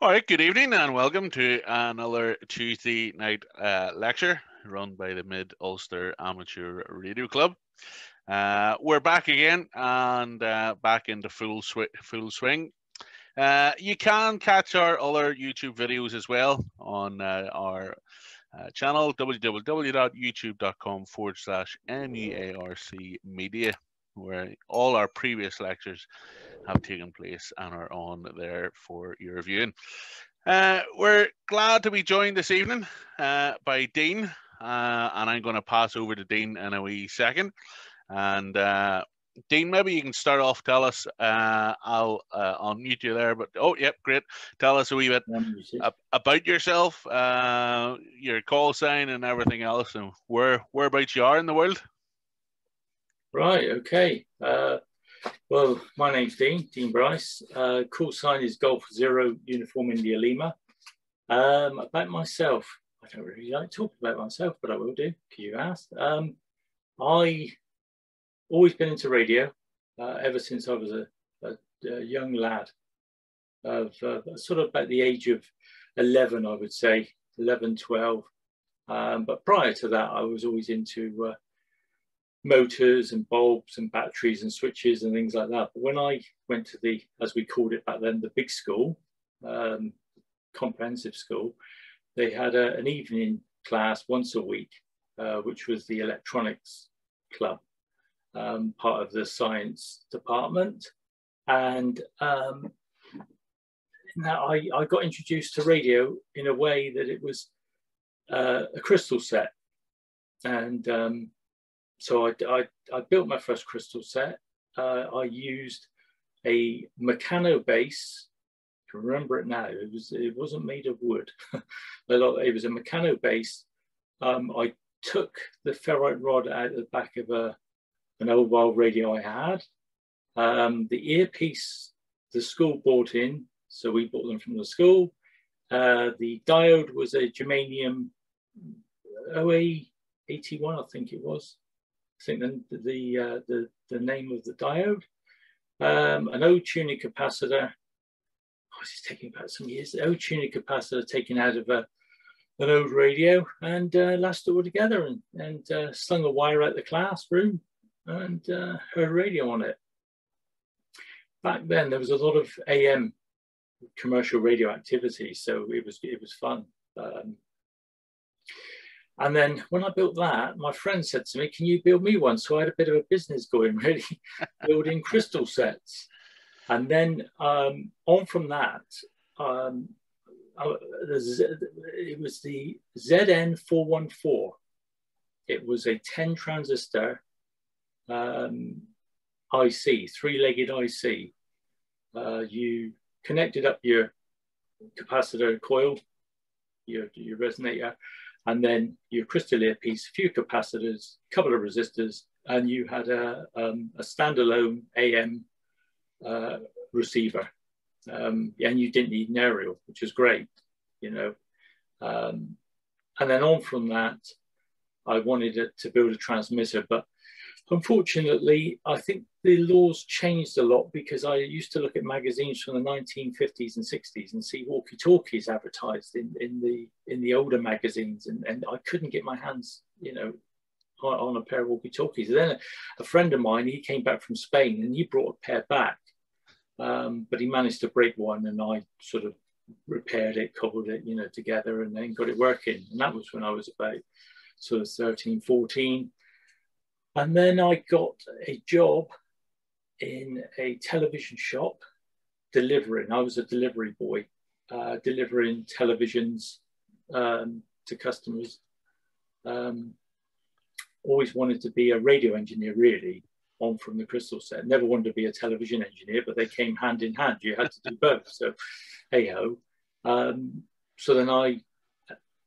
All right, good evening and welcome to another Tuesday night uh, lecture run by the Mid Ulster Amateur Radio Club. Uh, we're back again and uh, back into full, sw- full swing. Uh, you can catch our other YouTube videos as well on uh, our uh, channel www.youtube.com forward slash MUARC media, where all our previous lectures have taken place and are on there for your viewing. Uh, we're glad to be joined this evening uh, by Dean, uh, and I'm going to pass over to Dean in a wee second. And uh, Dean, maybe you can start off. Tell us. Uh, I'll uh, unmute you there. But oh, yep, great. Tell us a wee bit about yourself, your call sign, and everything else, and where whereabouts you are in the world. Right. Okay. Well, my name's Dean, Dean Brice. Uh, call sign is Golf Zero Uniform India Lima. Um, about myself, I don't really like talking about myself, but I will do, you asked. Um, I always been into radio uh, ever since I was a, a, a young lad of uh, sort of about the age of 11, I would say, 11, 12. Um, but prior to that, I was always into uh, motors and bulbs and batteries and switches and things like that. But when I went to the, as we called it back then, the big school, um, comprehensive school, they had a, an evening class once a week, uh, which was the electronics club, um, part of the science department. And um, now I, I got introduced to radio in a way that it was uh, a crystal set. And um, so I, I, I, built my first crystal set. Uh, I used a Meccano base. I can remember it now. It was it wasn't made of wood. it was a Meccano base. Um, I took the ferrite rod out of the back of a an old wild radio I had. Um, the earpiece the school bought in, so we bought them from the school. Uh, the diode was a germanium OA81, I think it was. I think the the, uh, the, the name of the diode. Um, an O-tuning capacitor. Oh, this is taking about some years. O-tuning capacitor taken out of a, an old radio and uh, lashed it all together and, and uh, slung a wire out the classroom and uh, heard radio on it. Back then, there was a lot of AM commercial radio activity, so it was it was fun. Um, and then when I built that, my friend said to me, Can you build me one? So I had a bit of a business going, really, building crystal sets. And then um, on from that, um, it was the ZN414. It was a 10 transistor um, IC, three legged IC. Uh, you connected up your capacitor coil, your, your resonator, and then your crystal earpiece, a few capacitors, couple of resistors, and you had a, um, a standalone AM uh, receiver. Um, and you didn't need an aerial, which is great, you know. Um, and then on from that, I wanted it to build a transmitter, but Unfortunately, I think the laws changed a lot because I used to look at magazines from the 1950s and 60s and see walkie-talkies advertised in, in the in the older magazines, and, and I couldn't get my hands, you know, on, a pair of walkie-talkies. Then a, a, friend of mine, he came back from Spain and he brought a pair back, um, but he managed to break one, and I sort of repaired it, cobbled it, you know, together, and then got it working. And that was when I was about sort of 13, 14 and then I got a job in a television shop delivering. I was a delivery boy, uh, delivering televisions um, to customers. Um, always wanted to be a radio engineer, really, on from the Crystal set. Never wanted to be a television engineer, but they came hand in hand. You had to do both. So, hey ho. Um, so then I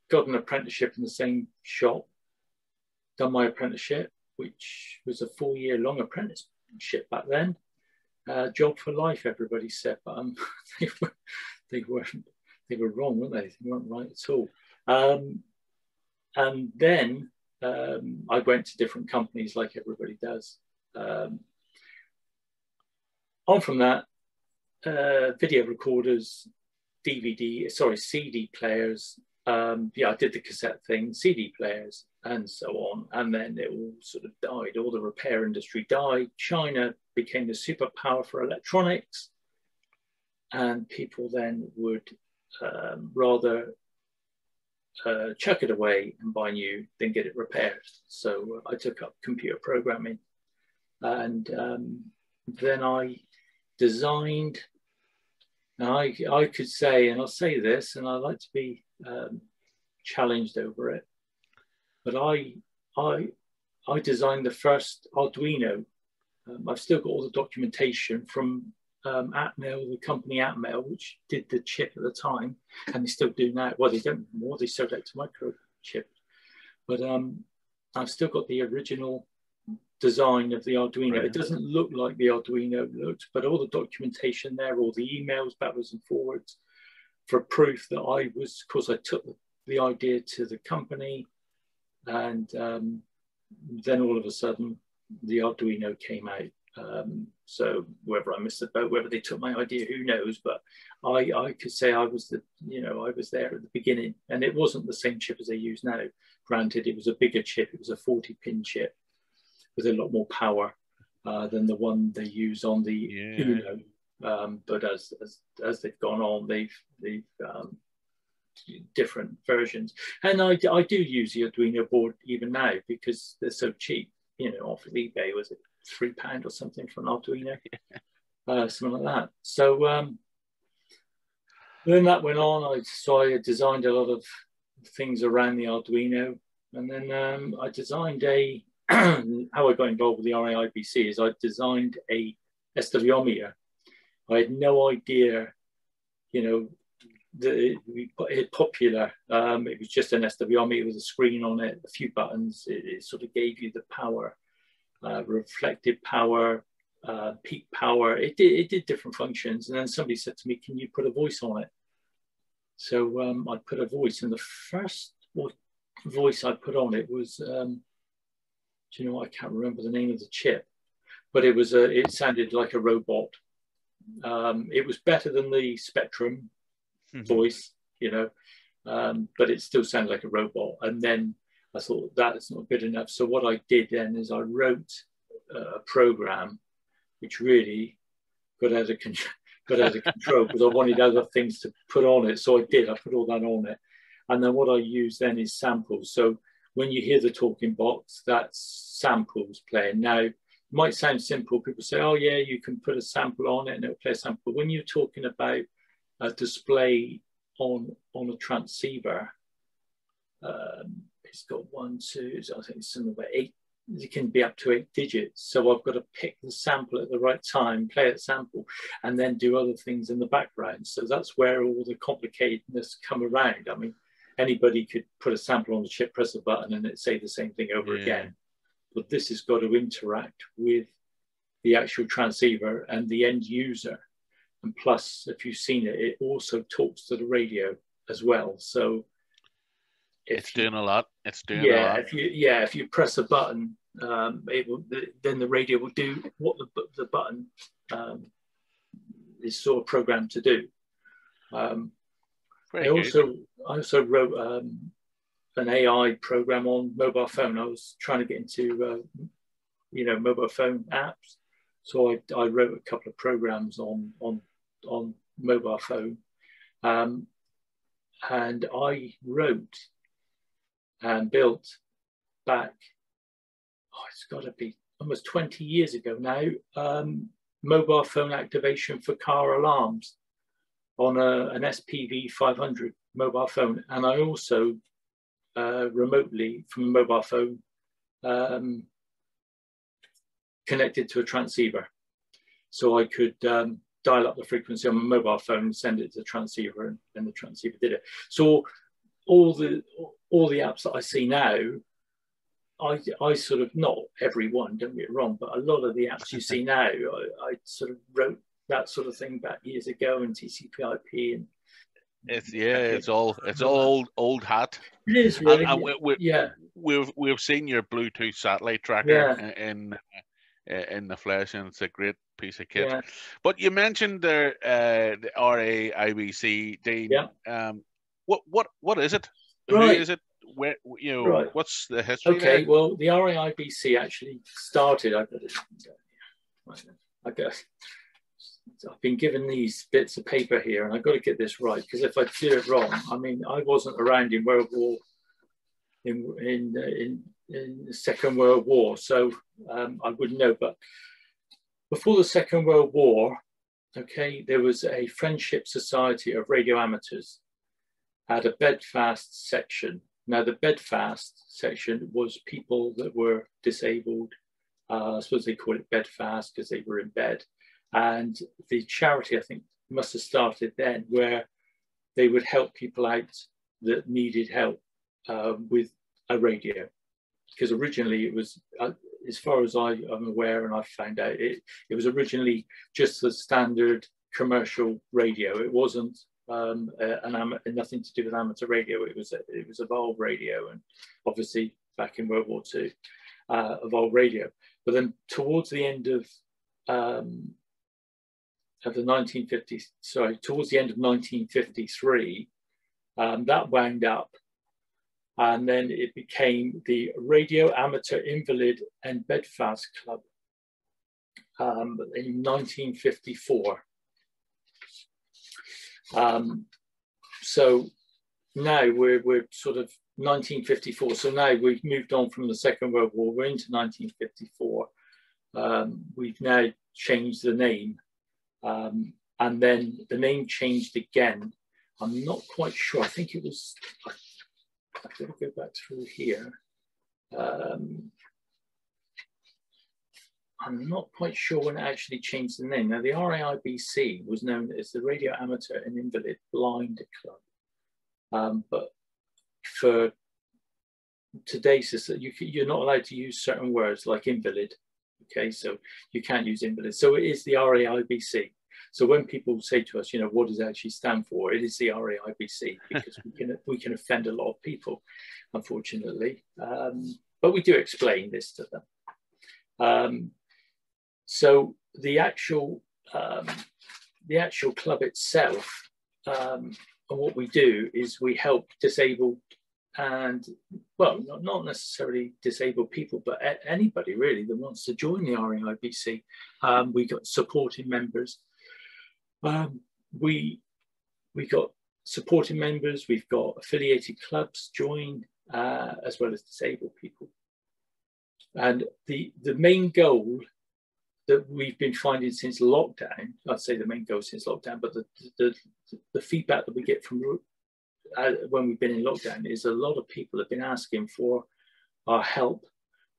got an apprenticeship in the same shop, done my apprenticeship, which was a four year long apprenticeship back then. Uh, job for life, everybody said, but um, they, were, they, weren't, they were wrong, weren't they? They weren't right at all. Um, and then um, I went to different companies like everybody does. Um, on from that, uh, video recorders, DVD, sorry, CD players. Um, yeah, I did the cassette thing, CD players, and so on. And then it all sort of died. All the repair industry died. China became the superpower for electronics. And people then would um, rather uh, chuck it away and buy new than get it repaired. So I took up computer programming. And um, then I designed, I, I could say, and I'll say this, and I like to be um, challenged over it, but I, I, I designed the first Arduino. Um, I've still got all the documentation from um, Atmel, the company Atmel, which did the chip at the time, and they still do now. Well, they don't anymore. They sold out to microchip, but um, I've still got the original design of the Arduino. Right. It doesn't look like the Arduino looked, but all the documentation there, all the emails backwards and forwards, for proof that I was, because I took the idea to the company, and um, then all of a sudden the Arduino came out. Um, so whether I missed the boat, whether they took my idea, who knows? But I, I could say I was the, you know, I was there at the beginning, and it wasn't the same chip as they use now. Granted, it was a bigger chip; it was a 40-pin chip with a lot more power uh, than the one they use on the yeah. Uno. Um, but as, as as they've gone on, they've they've um, different versions. And I, I do use the Arduino board even now because they're so cheap. You know, off of eBay was it three pound or something for an Arduino, uh, something like that. So um, then that went on. I so I designed a lot of things around the Arduino, and then um, I designed a. how I got involved with the RAIBC is I designed a SWMeter. I had no idea, you know, that it, popular. Um, it was just an SWMeter with a screen on it, a few buttons. It, it sort of gave you the power uh, reflective power, uh, peak power. It did, it did different functions. And then somebody said to me, can you put a voice on it? So um, I put a voice and the first voice I put on it was, um, do you know what? I can't remember the name of the chip, but it was a, it sounded like a robot. Um, it was better than the Spectrum mm-hmm. voice, you know, um, but it still sounded like a robot. And then I thought that's not good enough. So what I did then is I wrote a program which really got out of control. Out of control because I wanted other things to put on it. So I did. I put all that on it, and then what I use then is samples. So when you hear the talking box, that's samples playing. Now, it might sound simple. People say, "Oh yeah, you can put a sample on it and it'll play a sample." But when you're talking about a display on on a transceiver, um, it's got one, two, I think it's somewhere eight, it can be up to eight digits. So I've got to pick the sample at the right time, play that sample, and then do other things in the background. So that's where all the complicatedness come around. I mean, anybody could put a sample on the chip, press a button, and it say the same thing over yeah. again. But this has got to interact with the actual transceiver and the end user. And plus, if you've seen it, it also talks to the radio as well. So it's doing a lot. It's doing yeah, If you yeah, if you press a button, um, it will then the radio will do what the the button um, is sort of programmed to do. Um, I also I also wrote um, an AI program on mobile phone. I was trying to get into uh, you know mobile phone apps, so I, I wrote a couple of programs on on on mobile phone, um, and I wrote and built back, oh, it's got to be almost 20 years ago now, um, mobile phone activation for car alarms on a, an SPV 500 mobile phone. And I also uh, remotely from a mobile phone um, connected to a transceiver. So I could um, dial up the frequency on my mobile phone and send it to the transceiver and, and the transceiver did it. So all the all the apps that I see now, I, I sort of not every one, don't get it wrong, but a lot of the apps you see now, I, I sort of wrote that sort of thing back years ago in TCP/IP and it's yeah, it's all it's all old old hat. It is really. And, and we, we, yeah, we've we've seen your Bluetooth satellite tracker yeah. in in the flesh, and it's a great piece of kit. Yeah. But you mentioned the uh, the RAIBC, Dean. Yeah. Um, what what what is it? Right. Who is it? Where you know? Right. What's the history? Okay. There? Well, the RAIBC actually started. I. I guess I've been given these bits of paper here, and I've got to get this right because if I do it wrong, I mean, I wasn't around in World War in in in, in the Second World War, so um, I wouldn't know. But before the Second World War, okay, there was a Friendship Society of Radio Amateurs, had a bedfast section. Now, the bedfast section was people that were disabled. Uh, I suppose they call it bedfast because they were in bed. And the charity, I think, must have started then, where they would help people out that needed help uh, with a radio. Because originally it was, uh, as far as I am aware and I found out, it, it was originally just the standard commercial radio. It wasn't um, an nothing to do with amateur radio. It was a, it was a valve radio, and obviously back in World War II, uh, a valve radio. But then towards the end of um, of the 1950s, sorry, towards the end of 1953, um, that wound up. And then it became the Radio Amateur Invalid and Bedfast Club um, in 1954. Um, so now we're, we're sort of 1954. So now we've moved on from the Second World War. We're into 1954. Um, we've now changed the name um, and then the name changed again. I'm not quite sure. I think it was, I've got to go back through here. Um, I'm not quite sure when it actually changed the name. Now, the RAIBC was known as the Radio Amateur and Invalid Blind Club. Um, but for today's system, you, you're not allowed to use certain words like invalid Okay, so you can't use invalid. So it is the RAIBC. So when people say to us, you know, what does it actually stand for? It is the RAIBC because we can we can offend a lot of people, unfortunately. Um, but we do explain this to them. Um, so the actual um, the actual club itself, um, and what we do is we help disabled and well, not, not necessarily disabled people, but anybody really that wants to join the RAIBC. Um, we got supporting members. Um, we we got supporting members. We've got affiliated clubs join, uh, as well as disabled people. And the the main goal that we've been finding since lockdown, I'd say the main goal since lockdown, but the the, the feedback that we get from uh, when we've been in lockdown is a lot of people have been asking for our help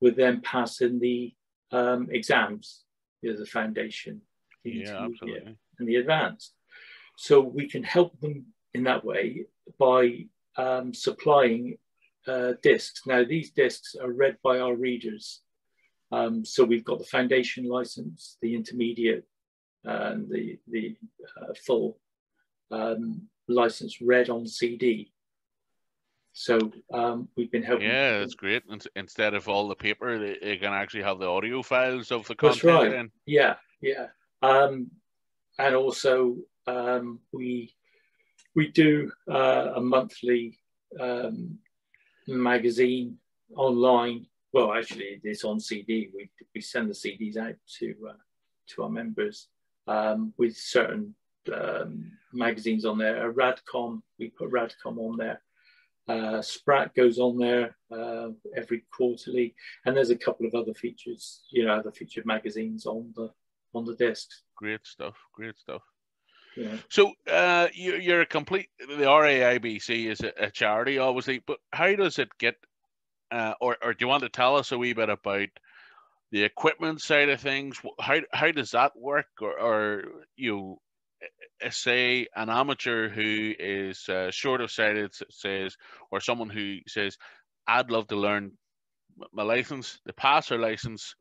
with them passing the um, exams, you know, the foundation, yeah, absolutely. And the advanced. So we can help them in that way by um, supplying uh, discs. Now these discs are read by our readers. Um, so we've got the foundation license, the intermediate, and the the uh, full. Um, license read on CD. So um, we've been helping. Yeah, that's great. Instead of all the paper, they, they can actually have the audio files of the content. That's right. In. Yeah, yeah. Um, and also um, we we do uh, a monthly um, magazine online. Well, actually, it's on CD. We we send the CDs out to uh, to our members um, with certain um, magazines on there. A Radcom, we put Radcom on there. Uh, Sprat goes on there uh, every quarterly, and there's a couple of other features, you know, other featured magazines on the on the discs. Great stuff. Great stuff. Yeah. So uh, you, are a complete. The RAIBC is a, a, charity, obviously, but how does it get? Uh, or, or do you want to tell us a wee bit about the equipment side of things? How how does that work? Or, or you say an amateur who is uh, short of sighted says, or someone who says, I'd love to learn my license, the passer license.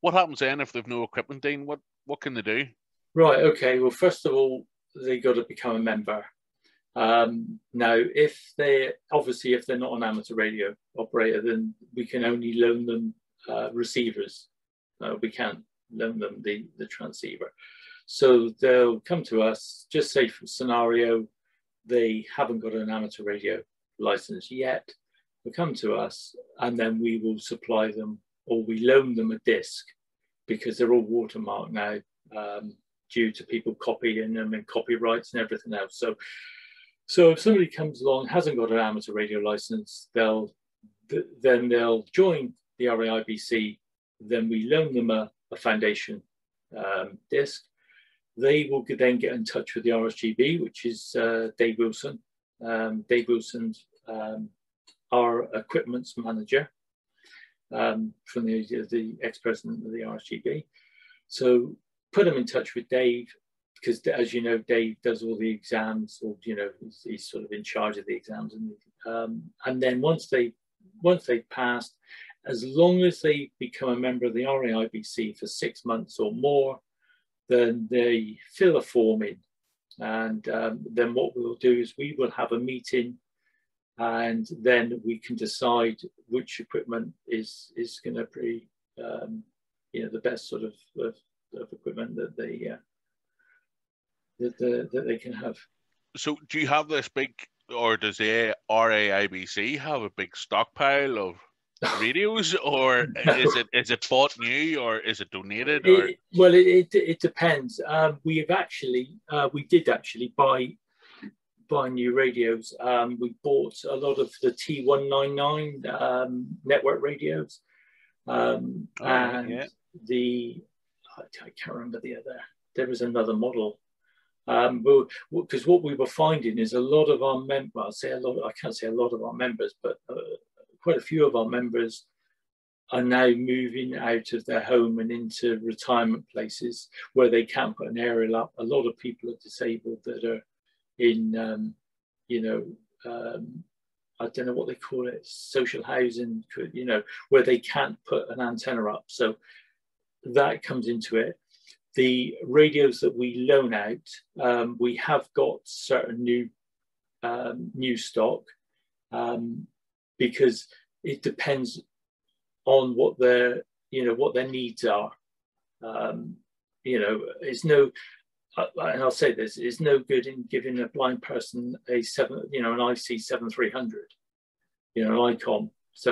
What happens then if they've no equipment, Dean? What what can they do? Right. Okay. Well, first of all, they got to become a member. Um, now, if they obviously if they're not an amateur radio operator, then we can only loan them uh, receivers. Uh, we can't loan them the, the transceiver. So they'll come to us, just say for scenario, they haven't got an amateur radio license yet. They come to us and then we will supply them or we loan them a disc because they're all watermarked now um, due to people copying them and copyrights and everything else. So, so if somebody comes along, hasn't got an amateur radio license, they'll then they'll join the RAIBC. Then we loan them a, a foundation um, disc. They will then get in touch with the RSGB, which is uh, Dave Wilson. Um, Dave Wilson's um, our equipment's manager um, from the, the ex-president of the RSGB. So put them in touch with Dave because as you know, Dave does all the exams or, you know, he's, he's sort of in charge of the exams. And, um, and then once they once they've passed, as long as they become a member of the RAIBC for six months or more, then they fill a form in. And um, then what we'll do is we will have a meeting and then we can decide which equipment is, is going to be, um, you know, the best sort of, of, of equipment that they, uh, that, the, that they can have. So do you have this big or does the RAIBC have a big stockpile of radios, or no. is it is it bought new, or is it donated? Or it, well, it, it, it depends. Um, we have actually uh, we did actually buy buy new radios. Um, we bought a lot of the T199 um, network radios, um, oh, and yeah. the I can't remember the other. There was another model um, because what we were finding is a lot of our members, well, say a lot, I can't say a lot of our members, but uh, quite a few of our members are now moving out of their home and into retirement places where they can't put an aerial up. A lot of people are disabled that are in, um, you know, um, I don't know what they call it, social housing, you know, where they can't put an antenna up. So that comes into it the radios that we loan out, um, we have got certain new um, new stock um, because it depends on what their you know what their needs are. Um, you know, it's no, and I'll say this: it's no good in giving a blind person a seven, you know, an IC seven three hundred, you know, an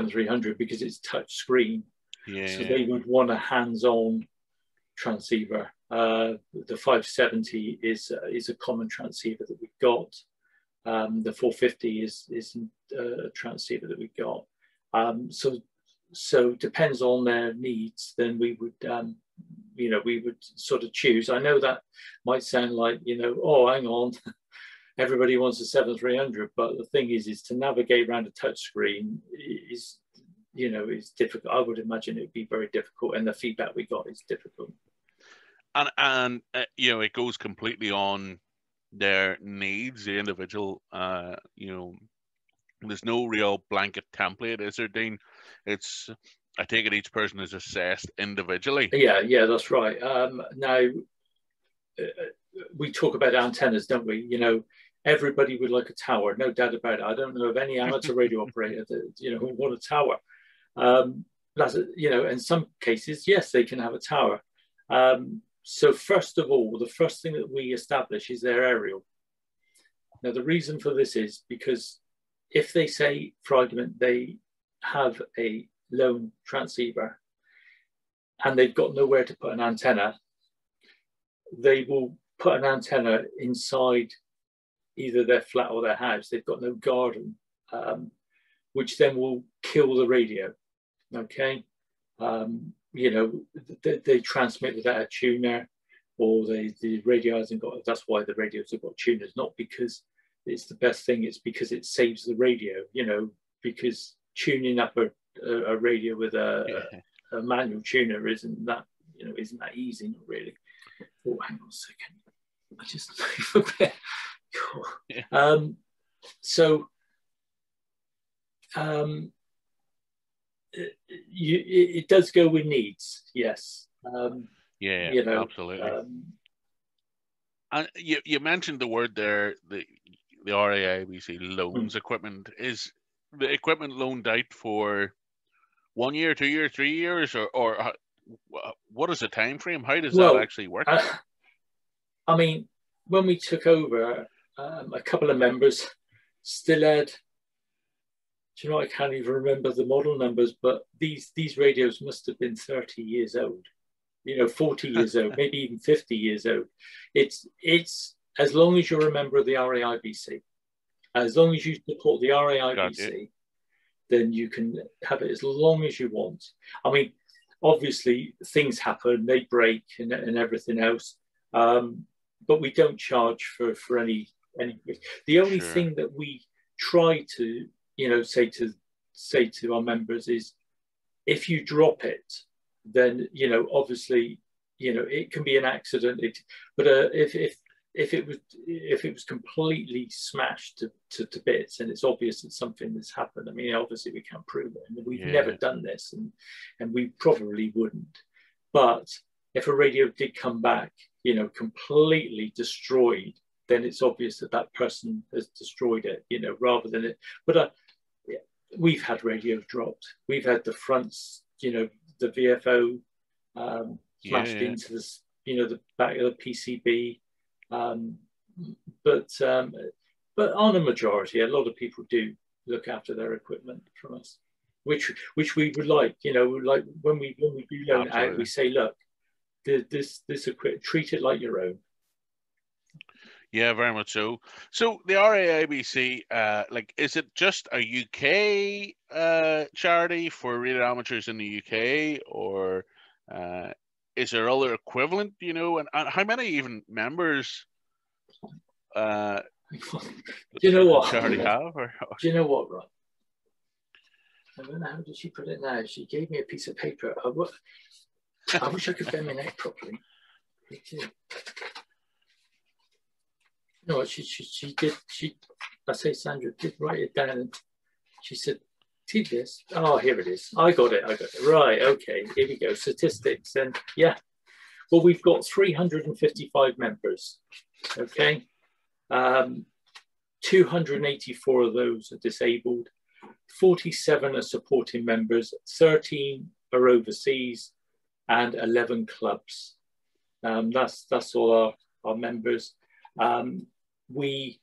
three hundred because it's touch screen. Yeah. So they would want a hands-on transceiver uh, the 570 is uh, is a common transceiver that we've got. Um, the 450 is is uh, a transceiver that we've got. Um, so so depends on their needs. Then we would um, you know we would sort of choose. I know that might sound like you know oh hang on. Everybody wants a 7300, but the thing is, is to navigate around a touch screen is, you know, is difficult. I would imagine it would be very difficult, and the feedback we got is difficult and and uh, you know it goes completely on their needs, the individual. Uh, you know, there's no real blanket template, is there, Dean? It's I take it each person is assessed individually. Yeah, yeah, that's right. Um, now uh, we talk about antennas, don't we? You know, everybody would like a tower, no doubt about it. I don't know of any amateur radio operator that you know who want a tower. Um, that's you know, in some cases, yes, they can have a tower. Um, so first of all, the first thing that we establish is their aerial. Now the reason for this is because if they say, for argument, they have a lone transceiver and they've got nowhere to put an antenna, they will put an antenna inside either their flat or their house. They've got no garden, um, which then will kill the radio. Okay. Um, you know, they, they transmit without a tuner or the, the radio hasn't got, that's why the radios have got tuners, not because it's the best thing, it's because it saves the radio, you know, because tuning up a, a, a radio with a, yeah. a, a, manual tuner isn't that, you know, isn't that easy, not really. Oh, hang on a second. I just, cool. Yeah. Um, so, um, you, it, it, does go with needs, yes. Um, yeah, you know, absolutely. Um, and you, you mentioned the word there, the the RAIBC loans hmm. equipment. Is the equipment loaned out for one year, two years, three years, or or what is the time frame? How does Well, that actually work? Uh, I mean, when we took over, um, a couple of members still had. Do you know? I can't even remember the model numbers, but these these radios must have been thirty years old. You know, forty years old, maybe even fifty years old. It's it's as long as you're a member of the RAIBC, as long as you support the RAIBC, then you can have it as long as you want. I mean, obviously things happen, they break and, and everything else. Um, but we don't charge for, for any any the only Sure. thing that we try to, you know, say to say to our members is if you drop it, then you know, obviously, you know, it can be an accident. It, but uh, if if if it was if it was completely smashed to, to, to bits and it's obvious that something has happened, I mean, obviously we can't prove it. And we've Yeah. never done this and, and we probably wouldn't. But if a radio did come back, you know, completely destroyed, then it's obvious that that person has destroyed it, you know, rather than it. But uh, we've had radios dropped. We've had the fronts, you know, the VFO um, Yeah, smashed yeah. into this, you know, the back of the PCB. Um, but um, but on a majority, a lot of people do look after their equipment from us, which which we would like. You know, like when we when we do loan it out, we say, look, this this equipment, treat it like your own. Yeah, very much so. So the RAIBC, uh, like, is it just a UK uh, charity for radio amateurs in the UK, or uh, is there other equivalent? You know, and, and how many even members? Uh, do you know what? charity have? Or, Do you know what, Ron? I don't know how did she put it now. She gave me a piece of paper. I, wish I could bend my neck properly. No, she, she she did she I say Sandra did write it down and she said, did this? Oh, here it is. I got it, I got it. Right, okay, here we go. Statistics and yeah. Well, we've got 355 members. Okay. Um, 284 of those are disabled, 47 are supporting members, 13 are overseas, and 11 clubs. Um, that's that's all our, our members. Um, we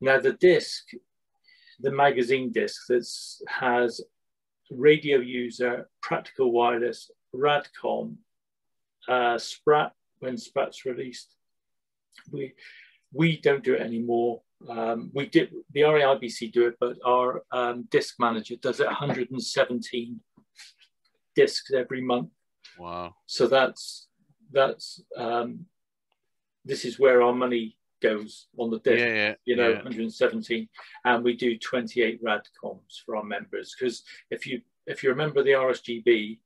now the disc, the magazine disc that has radio user, practical wireless, Radcom, uh, Sprat when Sprat's released. We we don't do it anymore. Um, we did the RAIBC do it, but our um, disc manager does it 117 discs every month. wow. So that's that's um, this is where our money goes on the disc Yeah, yeah. you know, yeah. 117, and we do 28 radcoms for our members. Because if you if you're a member of the RSGB,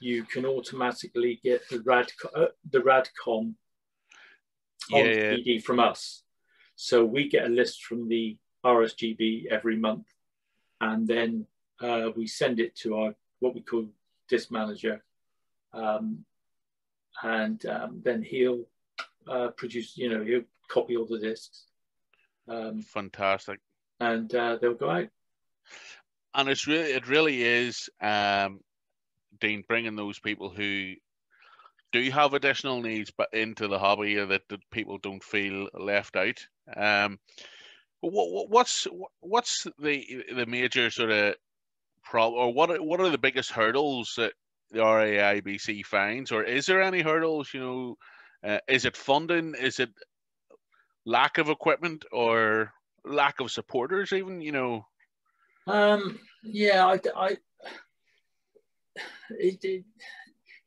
you can automatically get the rad uh, the radcom on Yeah, yeah. CD from us. So we get a list from the RSGB every month, and then uh, we send it to our what we call disc manager, um, and um, then he'll uh, produce. You know, he'll copy all the discs. Um, Fantastic. and uh, they'll go out. and it's really it really is um dean bringing those people who do have additional needs but into the hobby that, that people don't feel left out um what, what what's what's the the major sort of problem or what are, what are the biggest hurdles that the RAIBC finds or is there any hurdles you know uh, is it funding is it lack of equipment or lack of supporters even you know Um, yeah, I, I it, it,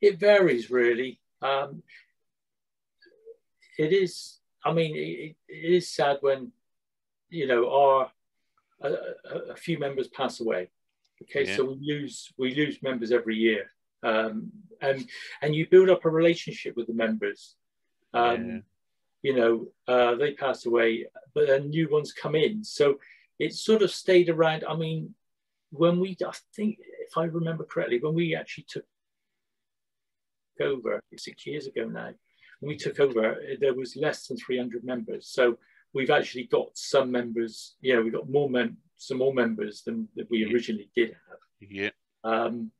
it varies really. Um, it is, I mean, it, it is sad when, you know, our a, a- few members pass away. Okay, Yeah. so we lose we lose members every year, um, and and you build up a relationship with the members. Um, Yeah. You know, uh, they pass away, but then new ones come in. So it sort of stayed around. I mean, when we, I think, if I remember correctly, when we actually took over six years ago now, when we took over, there was less than 300 members. So we've actually got some members, you know, we've got more mem- some more members than, than we Yeah. originally did have. yeah Um,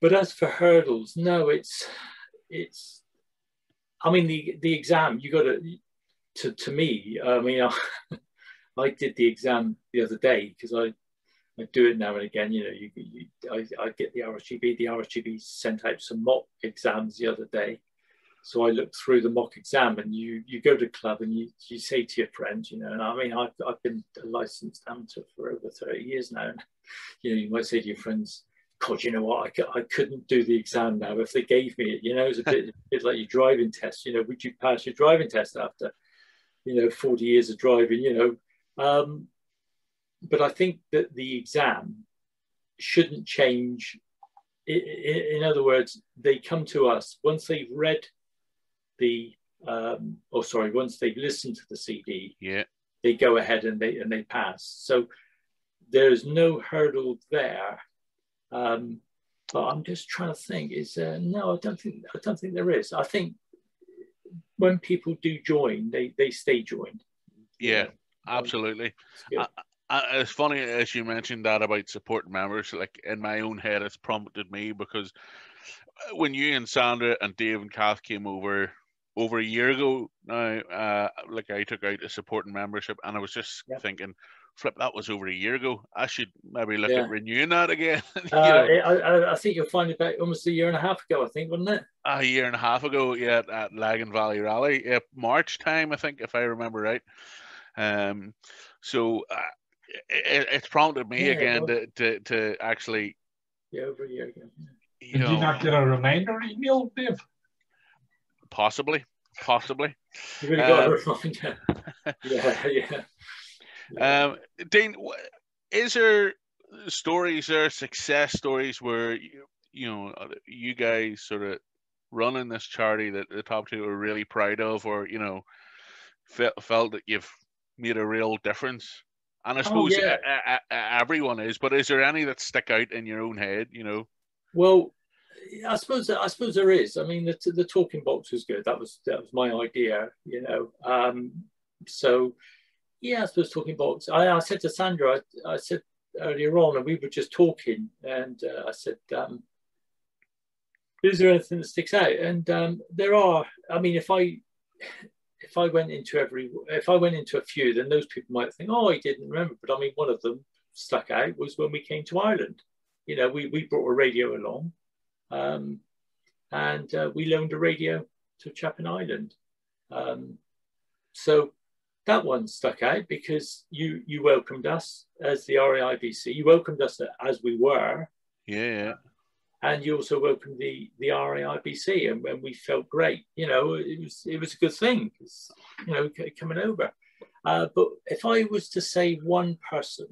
but as for hurdles, no, it's it's. I mean, the the exam you got to to to me. I mean, I, I did the exam the other day because I I do it now and again. You know, you, you I, I get the RSGB. The RSGB sent out some mock exams the other day, so I looked through the mock exam, and you you go to club and you you say to your friends, you know, and I mean, I've I've been a licensed amateur for over thirty years now, and you know, you might say to your friends, God, you know what, I, I couldn't do the exam now if they gave me it. You know, it's a bit, bit like your driving test. You know, would you pass your driving test after, you know, 40 years of driving, you know? Um, but I think that the exam shouldn't change. In, other words, they come to us once they've read the, um, oh sorry, once they've listened to the CD. Yeah. They go ahead and they and they pass. So there's no hurdle there. Um, but I'm just trying to think. Is uh, no? I don't think. I don't think there is. I think when people do join, they they stay joined. Yeah, absolutely. I, I, it's funny as you mentioned that about support members. Like in my own head, it's prompted me because when you and Sandra and Dave and Kath came over over a year ago now, uh, like I took out a supporting membership, and I was just thinking, flip, that was over a year ago. I should maybe look yeah. at renewing that again. uh, I, I, think you'll find it back almost a year and a half ago, I think, wasn't it? A year and a half ago, yeah, at Lagan Valley Rally, yeah, March time, I think, if I remember right. Um, so uh, it, it's prompted me yeah, again to, to, to actually. Yeah, over a year ago. You Did know, you not get a reminder email, Dave? Possibly, possibly. You really got um, a reminder. yeah, yeah. Um, Dean, is there stories or success stories where you, you know you guys sort of running this charity that the top two are really proud of, or you know felt felt that you've made a real difference? And I oh, suppose oh, yeah. everyone is, but is there any that stick out in your own head? You know. Well, I suppose I suppose there is. I mean, the the talking box was good. That was that was my idea. You know, um, so I suppose talking about. I, I said to Sandra, I, I, said earlier on, and we were just talking, and uh, I said, um, "Is there anything that sticks out?" And um, there are. I mean, if I if I went into every, if I went into a few, then those people might think, "Oh, I didn't remember." But I mean, one of them stuck out was when we came to Ireland. You know, we we brought a radio along, um, and uh, we loaned a radio to Chapin Island. Um, so that one stuck out because you you welcomed us as the RAIBC. You welcomed us as we were. Yeah. And you also welcomed the the RAIBC, and when we felt great, you know, it was it was a good thing, you know, coming over. Uh, but if I was to say one person,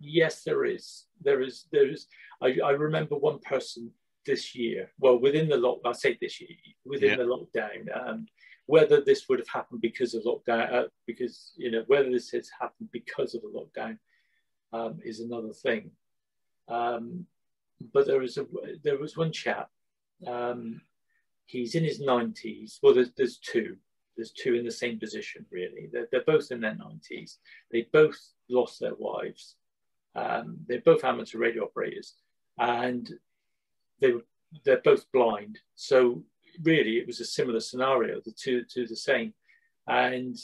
yes, there is, there is, there is. I, I remember one person this year. Well, within the lock, I say this year, within yeah. the lockdown, um, whether this would have happened because of lockdown, uh, because you know whether this has happened because of the lockdown um, is another thing. Um, but there was a there was one chap. Um, he's in his nineties. Well, there's, there's two. There's two in the same position. Really, they're, they're both in their nineties. They both lost their wives. Um, they're both amateur radio operators, and they they're both blind. So really it was a similar scenario, the two, two the same. And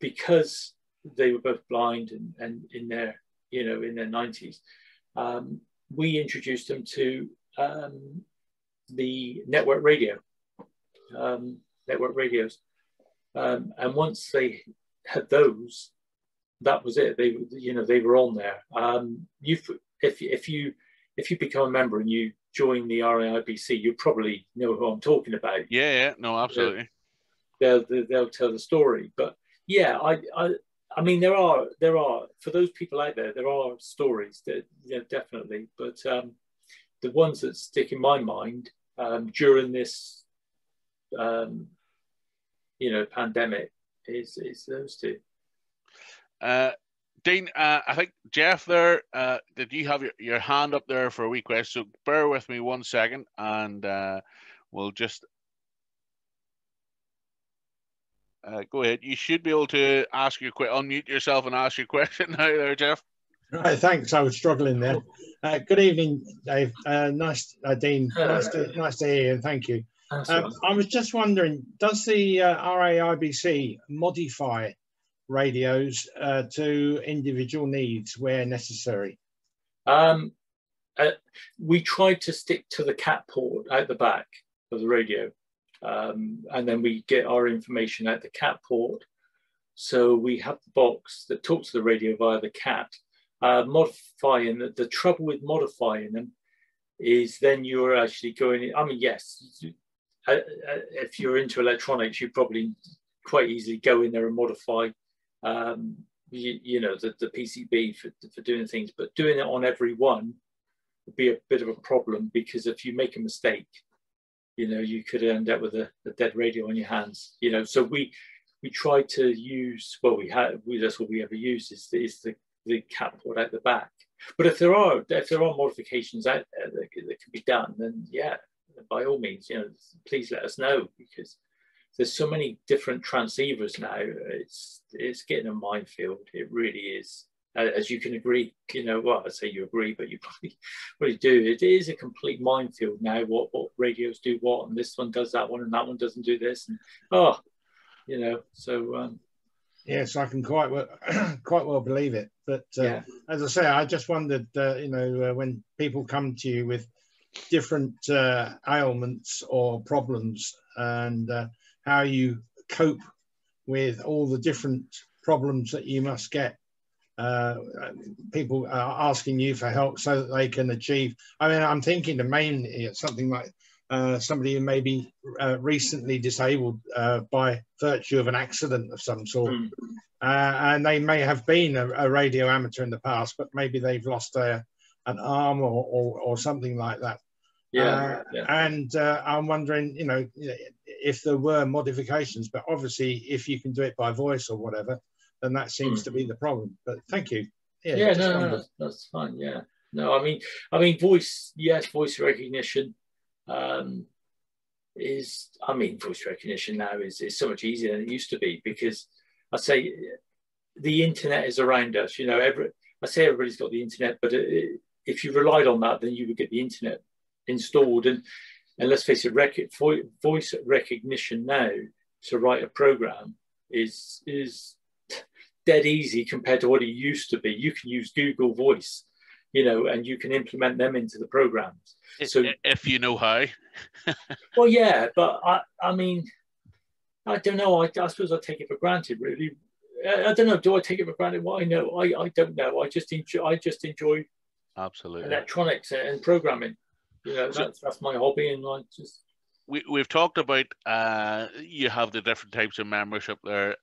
because they were both blind and, and in their, you know, in their 90s, um, we introduced them to um, the network radio, um, network radios. Um, and once they had those, that was it. They, you know, they were on there. Um, you, if if you if you become a member and you join the RAIBC, you probably know who I'm talking about. Yeah, yeah, no, absolutely. They'll, they'll, they'll tell the story, but yeah, I, I, I mean, there are there are for those people out there, there are stories that yeah, definitely, but um, the ones that stick in my mind um, during this, um, you know, pandemic is is those two. Uh, Dean, uh, I think Jeff there, uh, did you have your, your hand up there for a wee question? So bear with me one second and uh, we'll just uh, go ahead. You should be able to ask your question, unmute yourself and ask your question now there, Jeff. Right, thanks. I was struggling there. Uh, good evening, Dave. Uh, nice, uh, Dean. Nice to, nice to hear you, and thank you. Um, I was just wondering, does the uh, RAIBC modify radios uh, to individual needs where necessary? Um, uh, we tried to stick to the cat port at the back of the radio, um, and then we get our information at the cat port. So we have the box that talks to the radio via the cat. Uh, modifying the, the trouble with modifying them is then you're actually going. I mean, yes, uh, uh, if you're into electronics, you probably quite easily go in there and modify, um, you, you, know, the, the PCB for, for doing things. But doing it on every one would be a bit of a problem because if you make a mistake, you know, you could end up with a, a dead radio on your hands. You know, so we we try to use well, we had we, that's what we ever use is, is the the cat port at the back. But if there are if there are modifications out there that, that can be done, then yeah, by all means, you know, please let us know because there's so many different transceivers now. It's it's getting a minefield. It really is. As you can agree, you know, well, I say you agree, but you probably probably do. It is a complete minefield now. What what radios do what, and this one does that one, and that one doesn't do this, and oh, you know. So um, yes, I can quite well quite well believe it. But uh, yeah. as I say, I just wondered, uh, you know, uh, when people come to you with different uh, ailments or problems and uh, how you cope with all the different problems that you must get. Uh, people are asking you for help so that they can achieve. I mean, I'm thinking the main something like uh, somebody who may be uh, recently disabled uh, by virtue of an accident of some sort. Mm. and they may have been a, a, radio amateur in the past, but maybe they've lost a, an arm or, or, or something like that. Yeah, uh, yeah. And uh, I'm wondering, you know, if there were modifications, but obviously, if you can do it by voice or whatever, then that seems mm. to be the problem. But thank you. Yeah, yeah no, no, that's, that's fine. Yeah, no, I mean, I mean, voice, yes, voice recognition um, is, I mean, voice recognition now is, is so much easier than it used to be because I say the internet is around us. You know, every I say everybody's got the internet, but it, if you relied on that, then you would get the internet installed. And, and let's face it, rec- voice recognition now to write a program is, is dead easy compared to what it used to be. You can use Google Voice, you know, and you can implement them into the programs. So if you know how. well, yeah, but I, I mean, I don't know. I, I suppose I take it for granted, really. I, I don't know. Do I take it for granted? Well, I know. I, I don't know. I just enjoy. I just enjoy absolutely electronics and programming you know, that's, that's my hobby and like just. We, we've talked about uh, you have the different types of membership there.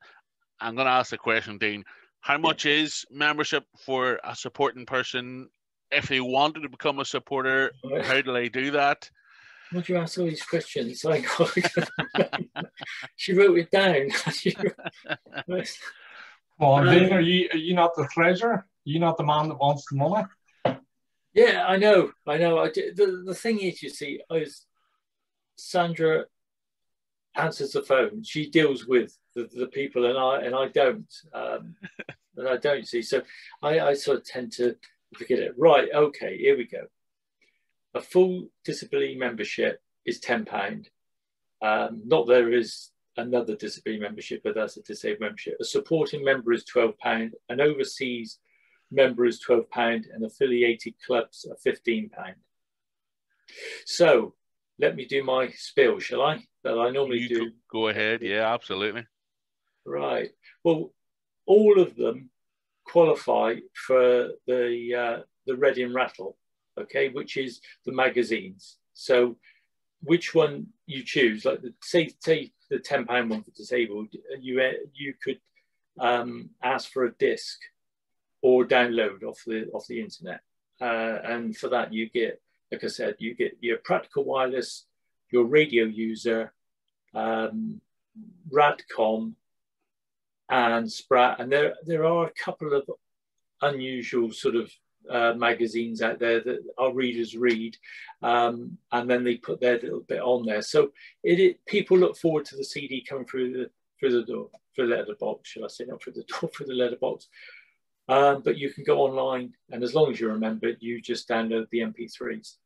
I'm going to ask the question, Dean. How much yeah. is membership for a supporting person? If they wanted to become a supporter, right. how do they do that? Why do you ask all these questions? Like, she wrote it down. well, Dean, are you, are you not the treasurer? Are you not the man that wants the money? Yeah, I know, I know. I the the thing is, you see, is Sandra answers the phone. She deals with the, the people, and I and I don't, um, and I don't see. So I, I sort of tend to forget it. Right, okay, here we go. A full disability membership is ten pound. Um, not there is another disability membership, but that's a disabled membership. A supporting member is twelve pound. An overseas member is £12 and affiliated clubs are £15. So let me do my spiel, shall I? That I normally you do. Go ahead. Yeah, absolutely. Right. Well, all of them qualify for the uh, the Reading Rattle, okay, which is the magazines. So, which one you choose? Like, the, say, say the ten pound one for disabled, you you could um, ask for a disc or download off the off the internet. Uh, and for that, you get, like I said, you get your practical wireless, your radio user, um, Radcom, and Sprat. And there there are a couple of unusual sort of uh, magazines out there that our readers read, um, and then they put their little bit on there. So it, it, people look forward to the CD coming through the through the door through the letterbox. Should I say not through the door through the letterbox? Um, but you can go online, and as long as you're a member, you just download the MP3s.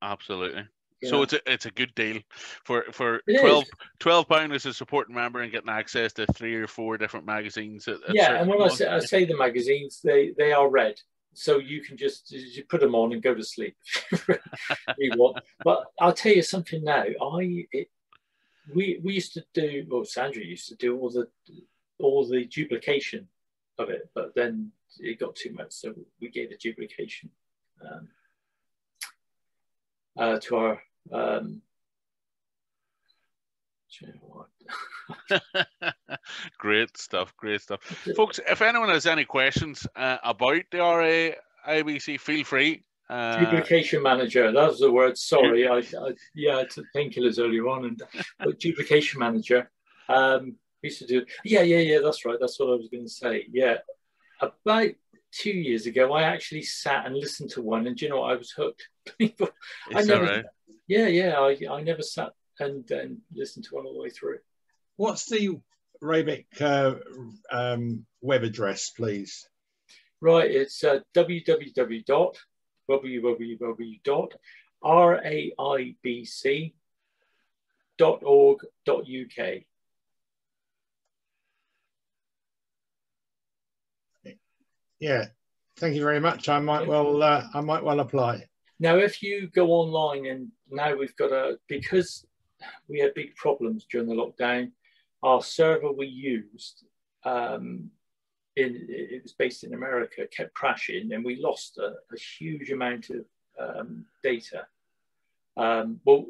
Absolutely. Yeah. So it's a it's a good deal for for It 12, 12 pound as a supporting member and getting access to three or four different magazines. At, at yeah, and when I say, I say the magazines, they they are read, so you can just you put them on and go to sleep. you want. But I'll tell you something now. I it, we we used to do well. Sandra used to do all the all the duplication of it, but then it got too much, so we gave a duplication um, uh, to our. Um, do you know what? great stuff, great stuff, folks. If anyone has any questions uh, about the RA IBC, feel free. Uh, duplication manager. That was the word. Sorry, I, I yeah, I took painkillers earlier on, and but duplication manager. Um, we used to do. Yeah, yeah, yeah. That's right. That's what I was going to say. Yeah, about two years ago, I actually sat and listened to one, and do you know what? I was hooked. I is that never. right? Yeah, yeah. I I never sat and and listened to one all the way through. What's the Rabic uh, um, web address, please? Right, it's uh, www dot www dot raibc dot org dot uk. Yeah, thank you very much. I might well uh, I might well apply. Now, if you go online and now we've got a because we had big problems during the lockdown, our server we used um, in it was based in America kept crashing and we lost a, a huge amount of um, data. Um, well,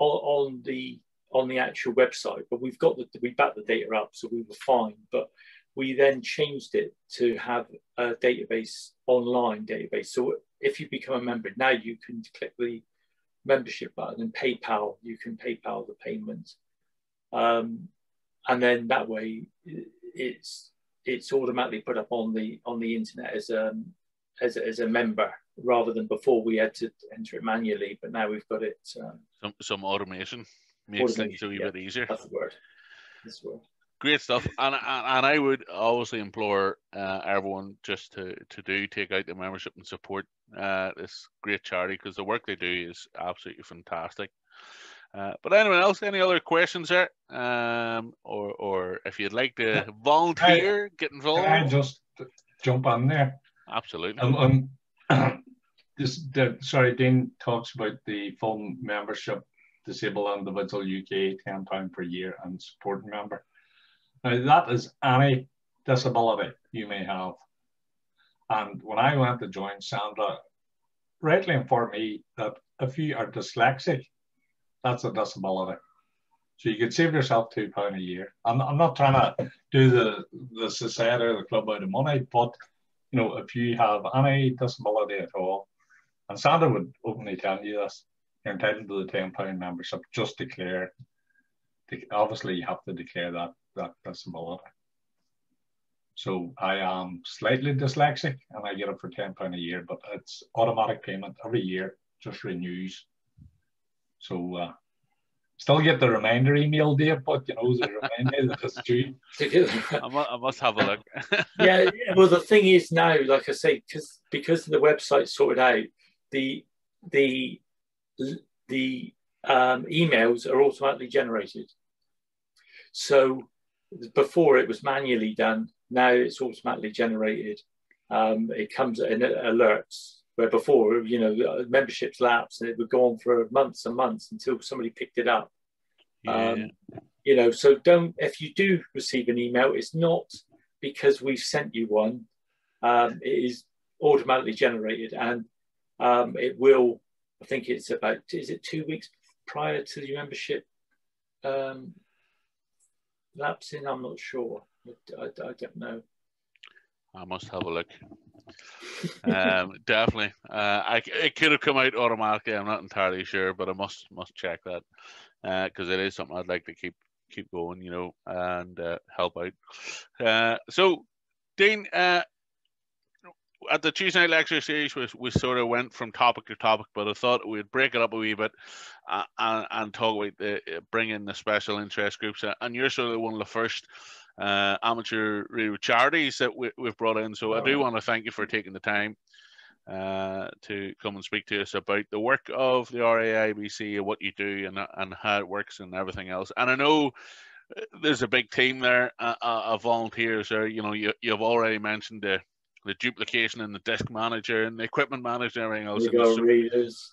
on, on the on the actual website, but we've got the we backed the data up, so we were fine. But we then changed it to have a database online database. So if you become a member now, you can click the membership button and PayPal. You can PayPal the payment, um, and then that way it's it's automatically put up on the on the internet as a as a, as a member rather than before we had to enter it manually. But now we've got it. Um, Some some automation makes things a wee yeah. bit easier. that's the word. That's the word. Great stuff, and and, and I would obviously implore uh, everyone just to to do take out the membership and support uh, this great charity because the work they do is absolutely fantastic. Uh, but anyone else, any other questions there? Um, or or if you'd like to volunteer, get Can involved. I just jump on there? Absolutely. Um, um, this, the, sorry, Dean talks about the full membership, disabled individual UK, ten pound per year, and supporting member. Now that is any disability you may have. And when I went to join Sandra, rightly informed me that if you are dyslexic, that's a disability. So you could save yourself two pound a year. I'm, I'm not trying to do the the society or the club out of money, but you know, if you have any disability at all, and Sandra would openly tell you this, you're entitled to the ten pound membership. Just declare. Obviously, you have to declare that that disability. So I am slightly dyslexic, and I get it for ten pound a year, but it's automatic payment every year, just renews. So uh, still get the reminder email, Dave, but you know, the reminder that it's due. I, mu- I must have a look. yeah, yeah, well, the thing is now, like I say, because because the website's sorted out, the the the um, emails are automatically generated. So before it was manually done. Now it's automatically generated. Um, it comes in alerts where before, you know, memberships lapsed and it would go on for months and months until somebody picked it up. Yeah. Um, you know, so don't, if you do receive an email, it's not because we've sent you one. Um, it is automatically generated and um, it will, I think it's about, is it two weeks prior to the membership um, lapsing? I'm not sure. I, I, I don't know. I must have a look. um, definitely. Uh, I, it could have come out automatically. I'm not entirely sure, but I must must check that because it is something I'd like to keep keep going, you know, and uh, help out. Uh, so, Dean, uh, at the Tuesday night lecture series, we, we sort of went from topic to topic, but I thought we'd break it up a wee bit uh, and, and talk about the bring in the special interest groups. And you're sort of one of the first uh, amateur radio charities that we, have brought in. So I do want to thank you for taking the time uh, to come and speak to us about the work of the RAIBC and what you do and, and how it works and everything else. And I know uh, there's a big team there uh, uh, of volunteers there. You know, you, you've already mentioned the, the duplication and the desk manager and the equipment manager and everything else. You got readers.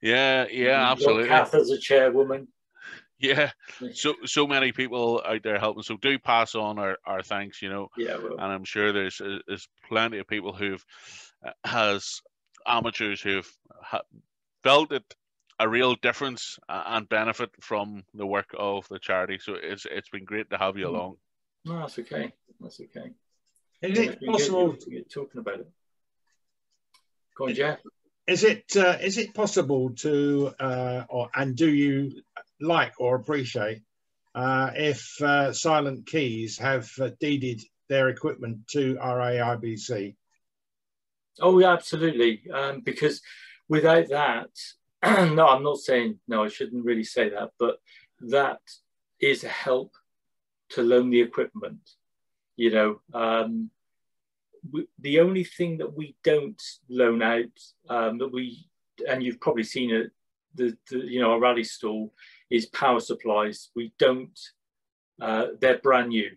Yeah, yeah, absolutely. Kath as a chairwoman. Yeah, so so many people out there helping. So do pass on our, our thanks, you know. Yeah, well. and I'm sure there's uh, there's plenty of people who've uh, has amateurs who've ha- felt it a real difference and benefit from the work of the charity. So it's it's been great to have you hmm. along. No, that's okay. That's okay. Is it possible to get talking about it? Go on, Jeff. Is it uh, is it possible to uh, or and do you like or appreciate uh, if uh, Silent Keys have uh, deeded their equipment to RAIBC? Oh, yeah, absolutely. Um, because without that, no, I'm not saying, no, I shouldn't really say that, but that is a help to loan the equipment. You know, um, we, the only thing that we don't loan out um, that we, and you've probably seen it, the, the you know, a rally stall is power supplies. We don't, uh, they're brand new.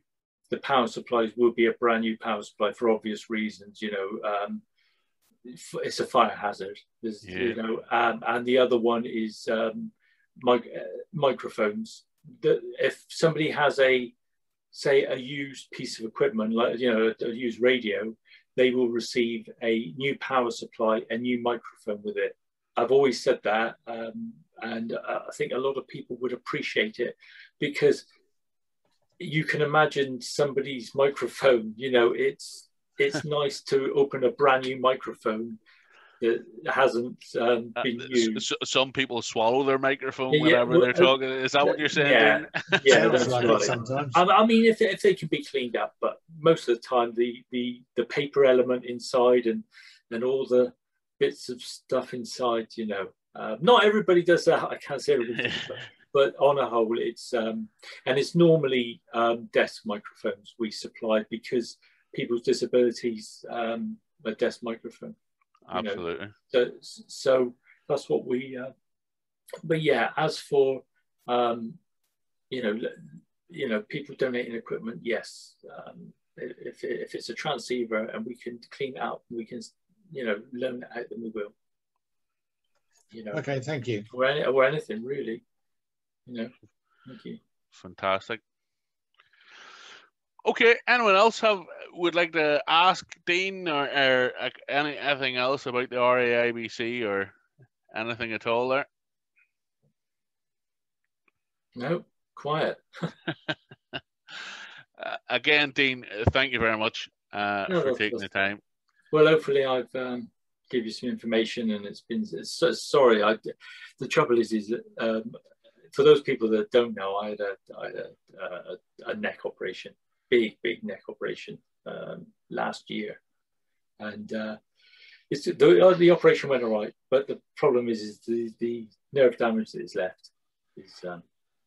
The power supplies will be a brand new power supply for obvious reasons, you know, um, it's a fire hazard. Yeah. You know, um, and the other one is um, mic- uh, microphones. That if somebody has a say a used piece of equipment, like you know, a, a used radio, they will receive a new power supply, a new microphone with it. I've always said that, um, and uh, I think a lot of people would appreciate it because you can imagine somebody's microphone. You know, it's it's nice to open a brand new microphone that hasn't um, uh, been uh, used. some people swallow their microphone yeah, whenever well, they're talking. Is that what you're saying? Yeah, yeah that's like right. Sometimes. I, I, mean, if, if they can be cleaned up, but most of the time, the the the paper element inside and and all the bits of stuff inside, you know, uh, not everybody does that. I can't say everybody, but, but on a whole, it's um, and it's normally um, desk microphones we supply because people's disabilities um, a desk microphone. Absolutely. So, so that's what we. Uh, but yeah, as for um, you know, you know, people donating equipment, yes. Um, if if it's a transceiver and we can clean it up, we can you know loan it out, then we will. You know. Okay, thank you. Or, any, or anything really. You know. Thank you. Fantastic. Okay, anyone else have would like to ask Dean or, or any, anything else about the RAIBC or anything at all there? No, quiet. uh, again, Dean, thank you very much uh, no, for taking the time. Well, hopefully, I've um, give you some information, and it's been. It's, so, sorry, I. The trouble is, is that um, for those people that don't know, I had a, I had a, a, a neck operation big, big neck operation um, last year. And uh, it's, the, uh, the operation went all right, but the problem is, is the, the nerve damage that is left is, um,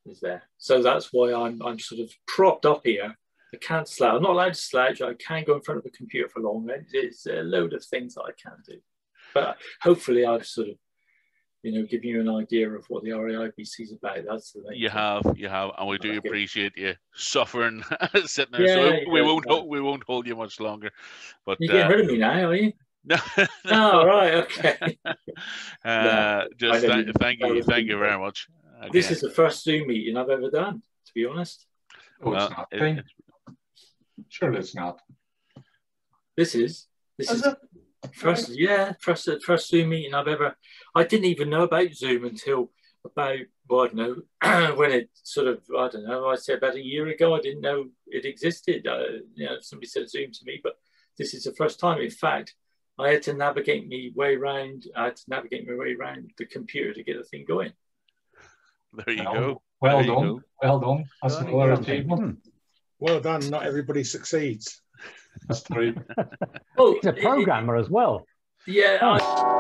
is there. So that's why I'm, I'm sort of propped up here. I can't slouch. I'm not allowed to slouch. I can't go in front of a computer for long. It's a load of things that I can do. But hopefully I've sort of you know, giving you an idea of what the RAIBC is about. That's the thing. You have, you have, and we do appreciate you suffering sitting there. Yeah, so yeah, we won't, hold, we won't hold you much longer. But you're getting uh, rid of me now, are you? No, no. Oh, right, okay. uh, just th thank you, thank you very much. Again. This is the first Zoom meeting I've ever done, to be honest. Oh, it's not. It, sure, it's not. This is. This is. is First, yeah, first first Zoom meeting I've ever. I didn't even know about Zoom until about well, I don't know when it sort of I don't know. I say about a year ago. I didn't know it existed. Uh, you know, somebody said Zoom to me, but this is the first time. In fact, I had to navigate me way around. I had to navigate my way around the computer to get the thing going. There you well, go. Well there done. Go. Well done. That's another achievement. Well done. Not everybody succeeds. That's true. well, He's a programmer it, as well. Yeah. I... Oh.